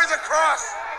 carry the cross.